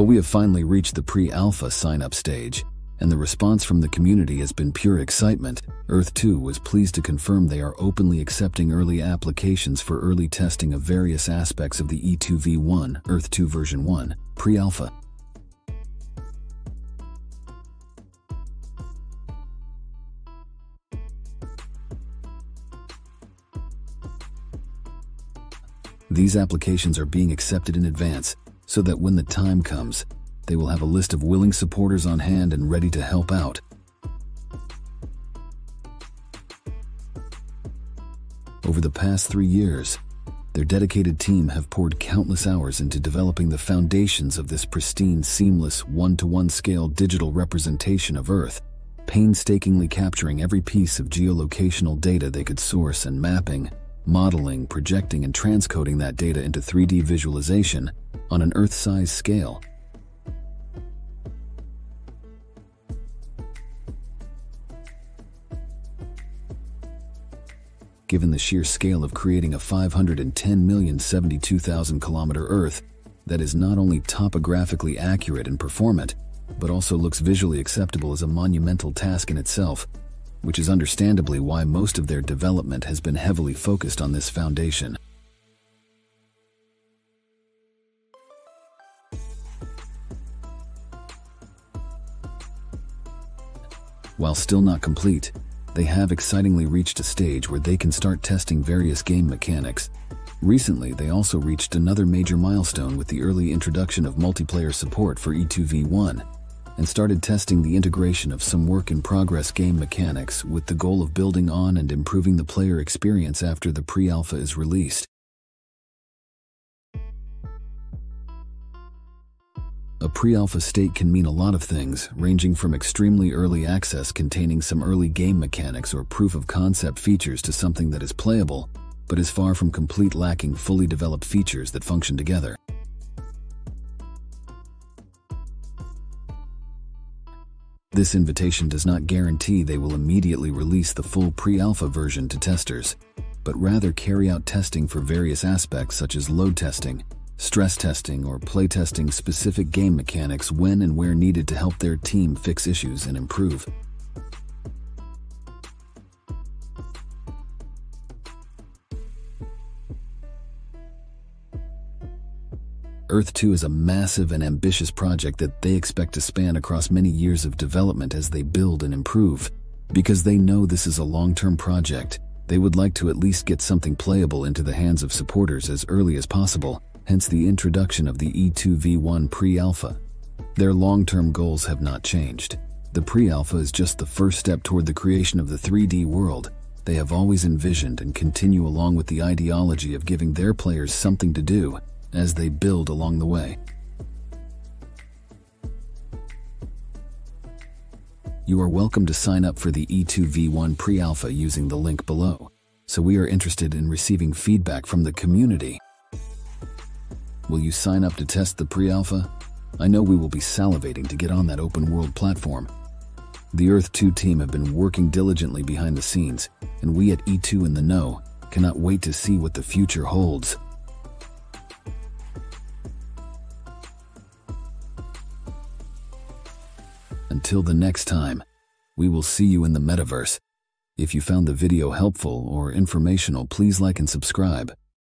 But we have finally reached the pre-alpha sign-up stage, and the response from the community has been pure excitement. Earth 2 was pleased to confirm they are openly accepting early applications for early testing of various aspects of the E2v1 Earth 2 version 1 pre-alpha. These applications are being accepted in advance so that when the time comes, they will have a list of willing supporters on hand and ready to help out. Over the past three years, their dedicated team have poured countless hours into developing the foundations of this pristine, seamless, one-to-one scale digital representation of Earth, painstakingly capturing every piece of geolocational data they could source and mapping, modeling, projecting, and transcoding that data into 3D visualization on an Earth-size scale. Given the sheer scale of creating a 510,072,000 kilometer Earth that is not only topographically accurate and performant, but also looks visually acceptable as a monumental task in itself, which is understandably why most of their development has been heavily focused on this foundation. While still not complete, they have excitingly reached a stage where they can start testing various game mechanics. Recently, they also reached another major milestone with the early introduction of multiplayer support for E2v1 and started testing the integration of some work-in-progress game mechanics with the goal of building on and improving the player experience after the pre-alpha is released. A pre-alpha state can mean a lot of things, ranging from extremely early access containing some early game mechanics or proof of concept features to something that is playable, but is far from complete lacking fully developed features that function together. This invitation does not guarantee they will immediately release the full pre-alpha version to testers, but rather carry out testing for various aspects such as load testing, stress testing, or playtesting specific game mechanics when and where needed to help their team fix issues and improve. Earth 2 is a massive and ambitious project that they expect to span across many years of development as they build and improve. Because they know this is a long-term project, they would like to at least get something playable into the hands of supporters as early as possible, hence the introduction of the E2v1 pre-alpha. Their long-term goals have not changed. The pre-alpha is just the first step toward the creation of the 3D world they have always envisioned and continue along with the ideology of giving their players something to do as they build along the way. You are welcome to sign up for the E2v1 pre-alpha using the link below, so we are interested in receiving feedback from the community. Will you sign up to test the pre-alpha? I know we will be salivating to get on that open world platform. The Earth 2 team have been working diligently behind the scenes, and we at E2 in the Know cannot wait to see what the future holds. Until the next time, we will see you in the metaverse. If you found the video helpful or informational, please like and subscribe.